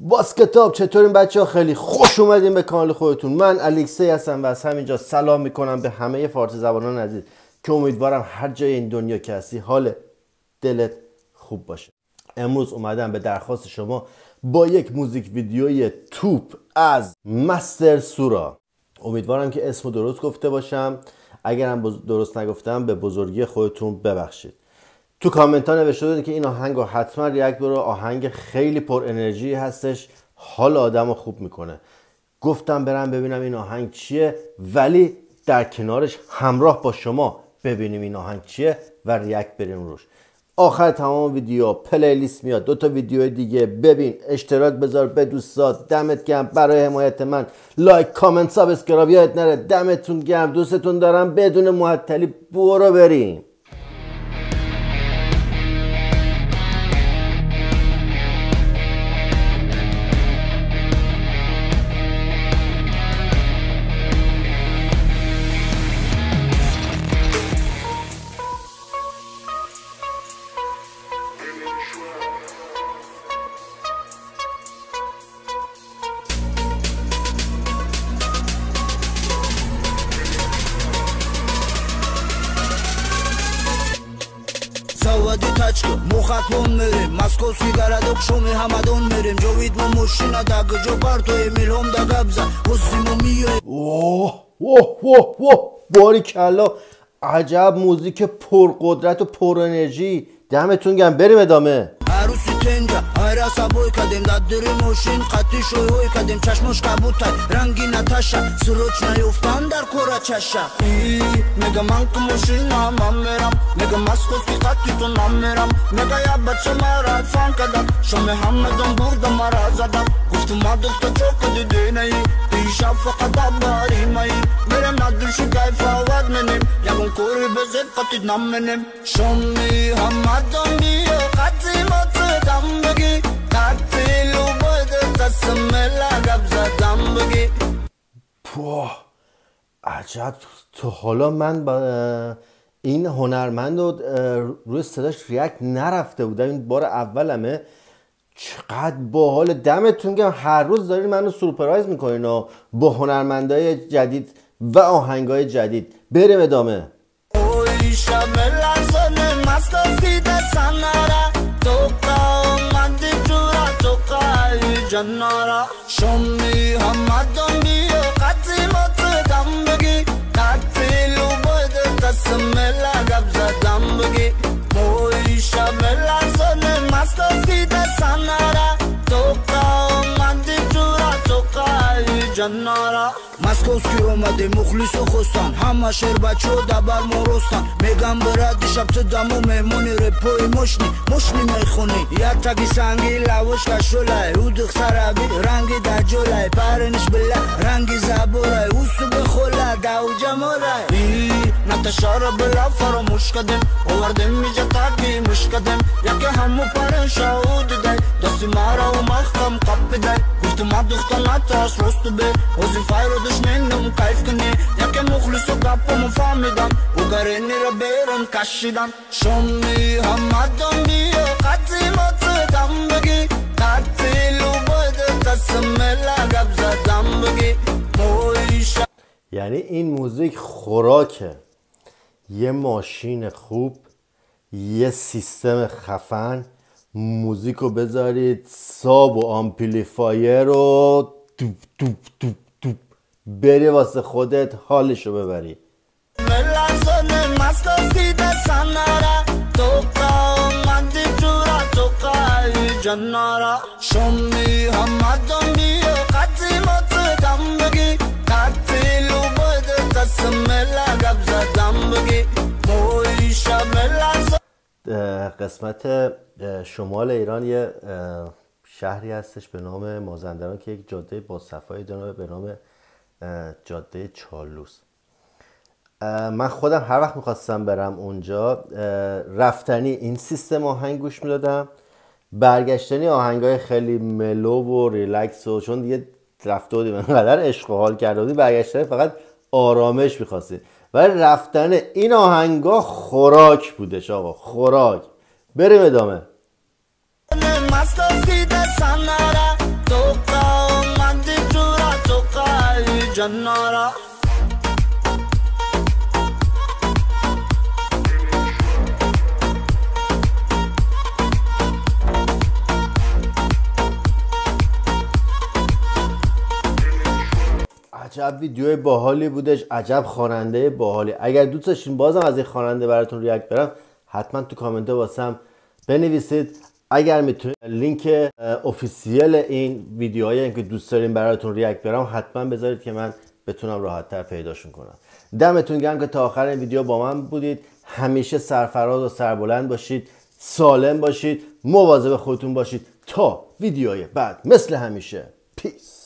باس کتاب چطورین بچه ها خیلی خوش اومدین به کانال خودتون. من الکسی هستم و از همینجا سلام می‌کنم به همه فارسی زبانان عزیز که امیدوارم هر جای این دنیا که هستی حال دلت خوب باشه. امروز اومدم به درخواست شما با یک موزیک ویدیوی توپ از مستر سورا. امیدوارم که اسمو درست گفته باشم. اگرم درست نگفتم به بزرگی خودتون ببخشید. تو کامنت ها نوشته بودین که این آهنگ رو حتما react برو. آهنگ خیلی پر انرژی هستش. حال آدم رو خوب می‌کنه. گفتم برم ببینم این آهنگ چیه. ولی در کنارش همراه با شما ببینیم این آهنگ چیه و react بریم روش. آخر تمام ویدیو playlist میاد. دو تا ویدیو دیگه. ببین اشتراک بذار به دوستات. دمت گرم. برای حمایت من like comment subscribe یادت نره. دمتون گرم. دوستتون دارم. بدون معطلی برو بریم. تچکو مخطبون میریم مسکوسکی گردک شومی همدون میریم جوید مو مشینا دگ جو پارتوی میلهم دا گبزا حسیمو میوی اوه اوه اوه اوه باری کلا عجب موزیک پرقدرت و پر انرژی دمتون گرم بریم ادامه عروسی تنجا айра собой кадем даддири мошин қати шойҳой кадем чашмош қабутай ранги каша суруч наёфтан дар кора чаша. Мега ман ту мошина ман мерам. Мега маскос ки қатти ту нам мерам. Мега я бача мара фан кадам. Шоми ҳамадан бурда мара задам. Гуфту ма духта чо кади денаи шаб фақат абари маи мерем на души кайфоват менем. Ягон кори безеб қатти нам менем. Шоми عجب. تو حالا من با این هنرمند رو روی صداش ریاکت نرفته بودم. این بار اولمه. چقدر باحال دمتون گم هر روز دارین منو سورپرایز می‌کنین و با هنرمندای جدید و آهنگای جدید. بریم ادامه. جنارا масковский омаде мухлису хустан ҳама шербачо дабар мо ростан мегам бира дишаб ту дамо меҳмони репои мошни мошни мехонӣ як таги санги лавошка шулай ӯ духтараби ранги даҷолай парниш انتشار بلا فراموش کدم کردیم آوردیم تاکی مش کدم یکی همو پرین شاو دیدی دستی مارا و مخم قپ بیدی گفتی ما دختان نترس رستو بی اوزی وظیفه رو دشنیدم کیف کنی یکی مخلص و گپمو فهمیدم اوگرینی را بیرون کشیدم شمی همدم بیا قطی ما دم بگی قطی قطعی لوبد قسم لگب زدم بگی یعنی این موزیک خوراکه. یه ماشین خوب یه سیستم خفن. موزیک رو بذارید sub و amplifier رو دوب دوب دوب بری واسه خودت حالشو ببری. جنارا قسمت شمال ایران یه شهری هستش به نام مازندران که یک جاده با صفای داره به نام جاده چالوس. من خودم هر وقت می‌خواستم برم اونجا رفتنی این سیستم آهنگ گوش می‌دادم. برگشتنی آهنگ های خیلی ملو و ریلکس و چون دیگه رفته بودیم انقدر عشق و حال کرده بودیم برگشتنی فقط آرامش می‌خواستیم ولی رفتن این آهنگا خوراک بودش آقا خوراک. بریم ادامه. عجب ویدیو باحالی بودش عجب خواننده باحالی. اگر دوست داشتین بازم از این خواننده براتون ریاکت برم حتما تو کامنت واسم بنویسید. اگر می‌تونید لینک اوفیسیل این ویدیوهایی که دوست دارین براتون ریاکت برم حتما بذارید که من بتونم راحت تر پیداشون کنم. دمتون گرم که تا آخر این ویدیو با من بودید. همیشه سرفراز و سربلند باشید. سالم باشید. مواظب خودتون باشید تا ویدیوهای بعد. مثل همیشه. پیس